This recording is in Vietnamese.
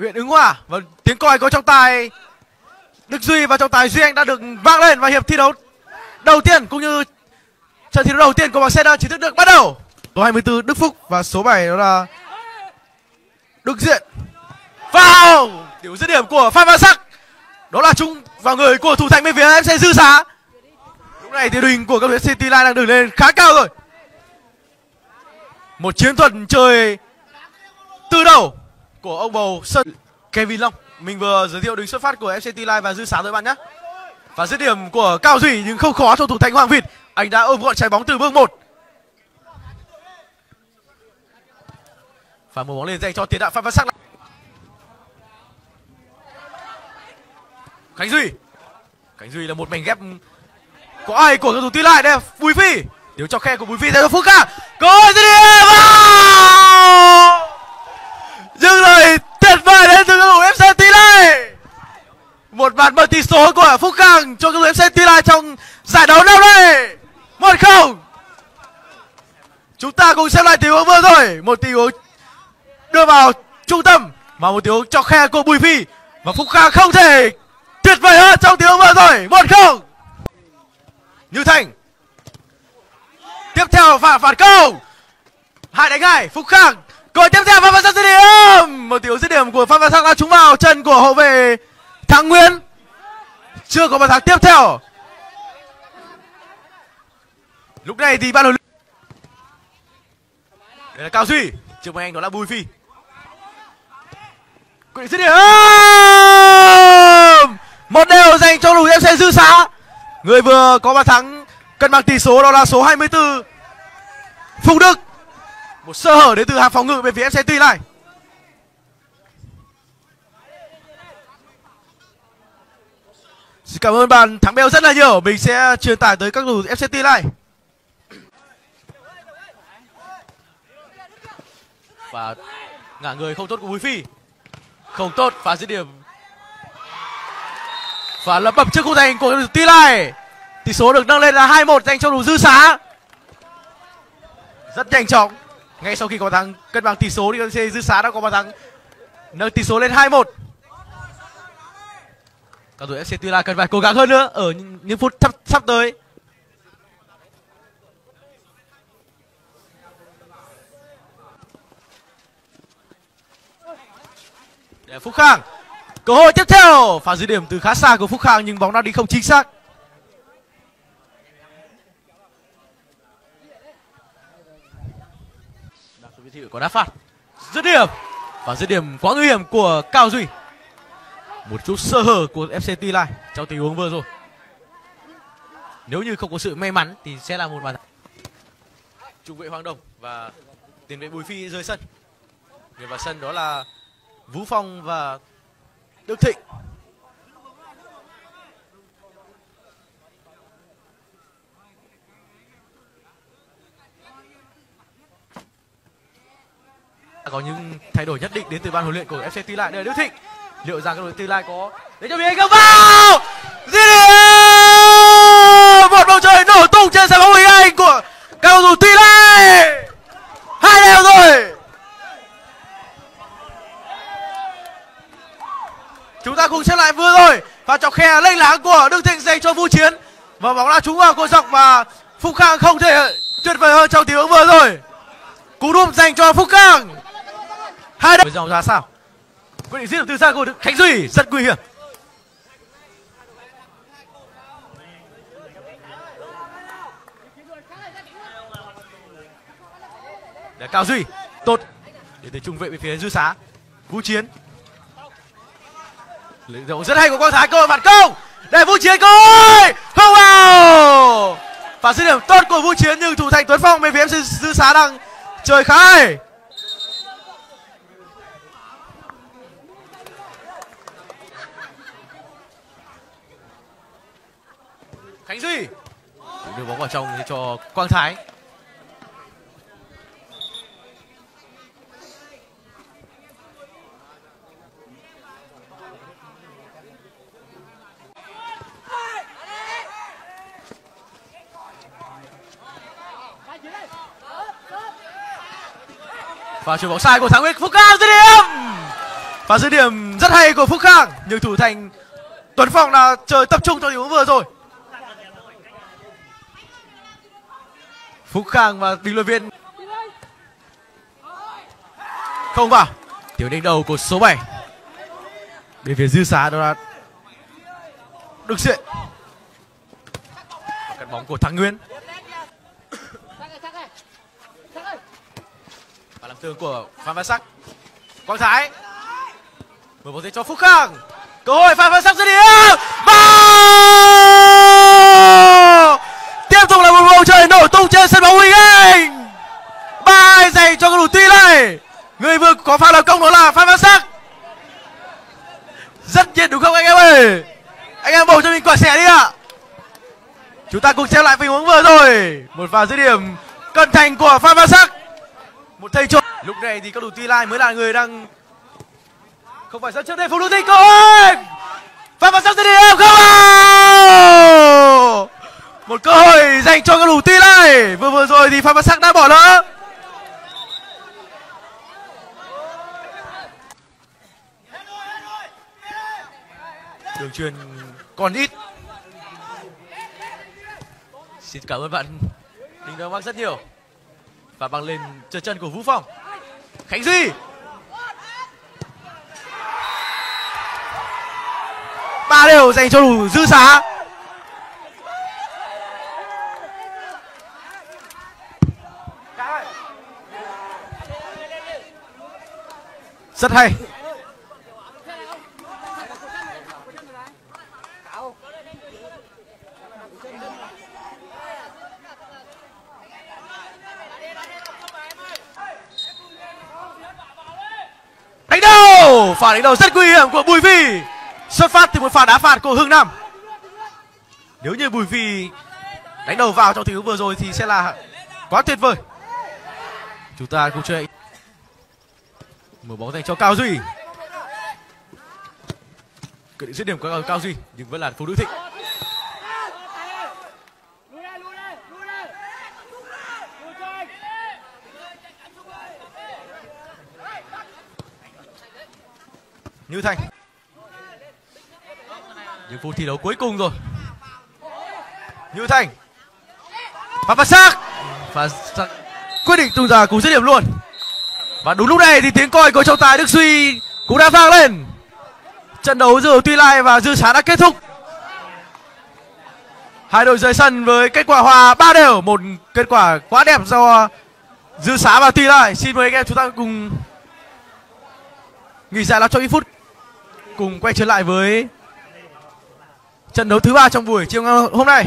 huyện ứng hòa. Và tiếng còi có trọng tài đức duy và trọng tài duy anh đã được vang lên và hiệp thi đấu đầu tiên cũng như trận thi đấu đầu tiên của bảng xe chính thức được bắt đầu. Số 24 đức phúc và số 7 đó là đức diện. Vào! Điểm dứt điểm của phan văn sắc. Đó là chung vào người của thủ thành bên phía em sẽ dư xá. Lúc này thì đình của các đội city line đang đứng lên khá cao rồi. Một chiến thuật chơi từ đầu của ông bầu sân kevin long, mình vừa giới thiệu đứng xuất phát của fct Live và dư sáng rồi bạn nhé. Và dứt điểm của cao duy nhưng không khó cho thủ thành hoàng việt. Anh đã ôm gọn trái bóng từ bước một. Và một bóng lên dành cho tiền đạo phan văn sắc. Khánh duy. Khánh duy là một mảnh ghép có ai của cầu thủ tuy lại đây? Bùi phi. Nếu cho khe của bùi phi dành cho phúc ca. Cơ hội dứt điểm vào dừng lời tuyệt vời đến từ cầu thủ fc tuy lại một bàn mở tỷ số của phúc khang cho các đội fc tuy lại trong giải đấu năm nay. Một không. Chúng ta cùng xem lại tình huống vừa rồi. Một tình huống đưa vào trung tâm, mà một tình huống cho khe của bùi phi và phúc khang không thể tuyệt vời hơn trong tiếng vừa rồi. Một không. Như thành. Tiếp theo phạt phạt công. hai đánh hai, phúc khang. Cơ tiếp theo phan văn sắc dứt điểm. Một tiểu dứt điểm của phan văn sắc đã trúng vào chân của hậu vệ thắng nguyễn chưa có bàn thắng tiếp theo. Lúc này thì ban huấn luyện đây là cao duy. Trước mặt anh đó là bùi phi. Quyết định dứt điểm. Một đều dành cho đội fc dư xá. Người vừa có bàn thắng cân bằng tỷ số đó là số 24 phùng đức. Một sơ hở đến từ hàng phòng ngự bên phía fc tuy này. Xin cảm ơn bạn thắng beo rất là nhiều. Mình sẽ truyền tải tới các thủ fc này và ngả người không tốt của bùi phi. Không tốt, phá dứt điểm. Và lập bập trước khung thành của T này tỷ số được nâng lên là 2-1 dành cho đủ dư xá. Rất nhanh chóng. Ngay sau khi có thắng, cân bằng tỷ số thì dư xá đã có bàn thắng. Nâng tỷ số lên 2-1 Cao thủ FC Tuy La cần phải cố gắng hơn nữa ở những phút sắp sắp tới. Để Phúc Khang, cơ hội tiếp theo. Pha dứt điểm từ khá xa của Phúc Khang nhưng bóng đã đi không chính xác. Đặc biệt thị có đá phạt dứt điểm. Và dứt điểm quá nguy hiểm của Cao Duy một chút sơ hở của FC Tuy Lai trong tình huống vừa rồi. Nếu như không có sự may mắn thì sẽ là một bàn trung vệ Hoàng Đồng và tiền vệ Bùi Phi rời sân. Người vào sân đó là Vũ Phong và Đức Thịnh. Có những thay đổi nhất định đến từ ban huấn luyện của FC Tuy Lại đây là Đức Thịnh liệu rằng các đội tương Lai có để cho mình không vào gì một bầu trời nổ tung trên sân bóng hình anh của các cầu thủ Tuy Lai hai đều rồi! Chúng ta cùng xem lại vừa rồi và chọc khe lênh láng của Đức Thịnh dành cho Vũ Chiến. Và bóng đã trúng vào cột dọc và Phúc Khang không thể tuyệt vời hơn trong tình huống vừa rồi. Cú đúp dành cho Phúc Khang. Hai đội dòng ra sao? Quyết định giết điểm từ xa của Khánh Duy, rất nguy hiểm. Để Cao Duy, tốt, để từ trung vệ bên phía dư xá, Vũ Chiến. Lấy dụng rất hay của Quang Thái, cơ hội phản công. Để Vũ Chiến cơ hội, không vào. Phản dứt điểm tốt của Vũ Chiến, nhưng thủ thành Tuấn Phong bên phía dư xá đang chơi khá hay. Khánh Duy. Đưa bóng vào trong cho Quang Thái. Và chuyển bóng sai của Thắng Nguyễn Phúc khang dứt điểm. Và dứt điểm rất hay của phúc khang, nhưng thủ thành tuấn phong là chơi tập trung cho tình huống vừa rồi. Phúc khang và bình luận viên. Không vào. Tiểu đánh đầu của số 7 bên phía dư xá đó là đức diện cắt bóng của thắng nguyên. Và làm tường của phan văn sắc. Quang thái. Mở bóng dây cho phúc khang. Cơ hội phan văn sắc dứt điểm vào tiếp tục là một bầu trời nổ tung trên sân bóng Huỳnh Anh ba hai dành cho cầu thủ tuy này người vừa có pha lập công đó là phan văn sắc. Rất nhiệt đúng không anh em ơi? Anh em bầu cho mình quả xẻ đi ạ. Chúng ta cùng xem lại tình huống vừa rồi. Một pha dứt điểm cận thành của phan văn sắc. Một thầy trò lúc này thì các thủ tuy lai mới là người đang không phải dẫn trước đây phục tịch cơ hội. Phan văn sắc dứt điểm, không vào. Một cơ hội dành cho các thủ tuy lai. Vừa vừa rồi thì phan văn sắc đã bỏ lỡ. Truyền còn ít. Xin cảm ơn bạn. Đình đông bắc rất nhiều. Và bằng lên chân chân của vũ phong. Khánh duy! Ba đều dành cho đủ dư xá. Rất hay đánh đầu pha đánh đầu rất nguy hiểm của bùi Vi xuất phát từ một pha đá phạt của hưng nam. Nếu như bùi Vi đánh đầu vào trong tình huống vừa rồi thì sẽ là quá tuyệt vời. Chúng ta cùng chơi. Mở bóng dành cho cao duy. Cự định dứt điểm của cao duy, nhưng vẫn là phú nữ thịnh như thành những phút thi đấu cuối cùng rồi. Như thành và phát sắc. Và sắc quyết định tung ra cú dứt điểm luôn. Và đúng lúc này thì tiếng còi của trọng tài, đức suy cũng đã vang lên. Trận đấu giữa tuy lai và dư Sá đã kết thúc. Hai đội rời sân với kết quả hòa ba đều, một kết quả quá đẹp do dư Sá và tuy lai. Xin mời anh em chúng ta cùng nghỉ giải lao trong ít phút cùng quay trở lại với trận đấu thứ ba trong buổi chiều hôm nay.